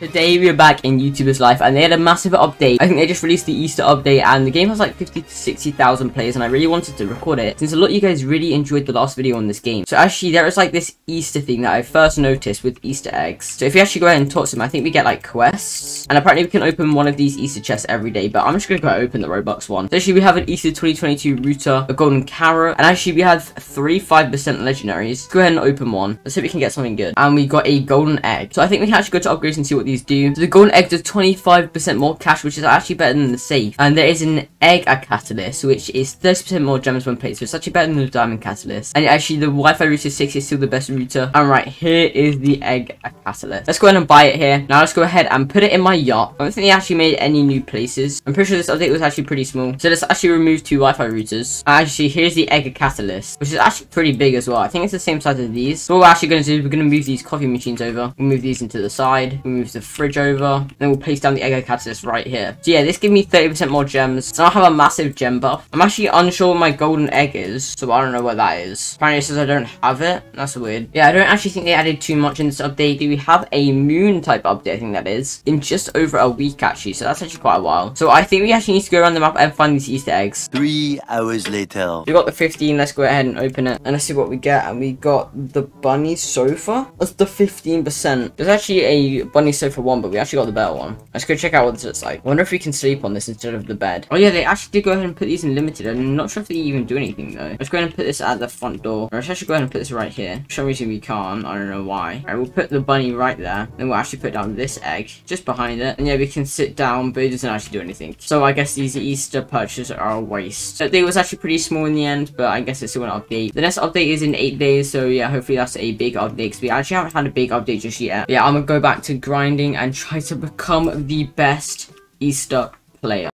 Today we are back in YouTuber's Life and they had a massive update. I think they just released the Easter update and the game has like 50 to 60,000 players and I really wanted to record it since a lot of you guys really enjoyed the last video on this game. So actually there is like this Easter thing that I first noticed with Easter eggs. So if you actually go ahead and talk to them, I think we get like quests and apparently we can open one of these Easter chests every day but I'm just going to go open the Robux one. So actually we have an Easter 2022 router, a golden carrot and actually we have three 5% legendaries. Let's go ahead and open one. Let's see if we can get something good. And we got a golden egg. So I think we can actually go to upgrades and see what these do. So the golden egg does 25% more cash, which is actually better than the safe. And there is an egg a catalyst, which is 30% more gems when placed, So it's actually better than the diamond catalyst. And actually the Wi-Fi router 6 is still the best router. And right, here is the egg a catalyst. Let's go ahead and buy it here. Now let's go ahead and put it in my yacht. I don't think they actually made any new places. I'm pretty sure this update was actually pretty small. So let's actually remove two Wi-Fi routers. Actually, here's the egg catalyst, which is actually pretty big as well. I think it's the same size as these. So what we're actually going to do is we're going to move these coffee machines over. We'll move these into the side. We'll move the fridge over. Then we'll place down the egg catalyst right here. So yeah, this gives me 30% more gems. So I have a massive gem buff. I'm actually unsure what my golden egg is. So I don't know what that is. Apparently it says I don't have it. That's weird. Yeah, I don't actually think they added too much in this update. Do we have a moon type update? I think that is. In just over a week actually. So that's actually quite a while. So I think we actually need to go around the map and find these Easter eggs. Three hours later. We got the 15. Let's go ahead and open it. And let's see what we get. And we got the bunny sofa. That's the 15%. There's actually a bunny sofa one, but we actually got the better one. Let's go check out what this looks like. I wonder if we can sleep on this instead of the bed. Oh yeah, they actually did go ahead and put these in limited. I'm not sure if they even do anything though. Let's go ahead and put this at the front door. Or let's actually go ahead and put this right here. For some reason we can't. I don't know why. Alright, we'll put the bunny right there. Then we'll actually put down this egg just behind it. And yeah, we can sit down, but it doesn't actually do anything. So I guess these Easter purchases are a waste. The update was actually pretty small in the end, but I guess it's still an update. The next update is in 8 days, so yeah, hopefully that's a big update. Because we actually haven't had a big update just yet. Yeah, I'm gonna go back to grinding and try to become the best Easter player.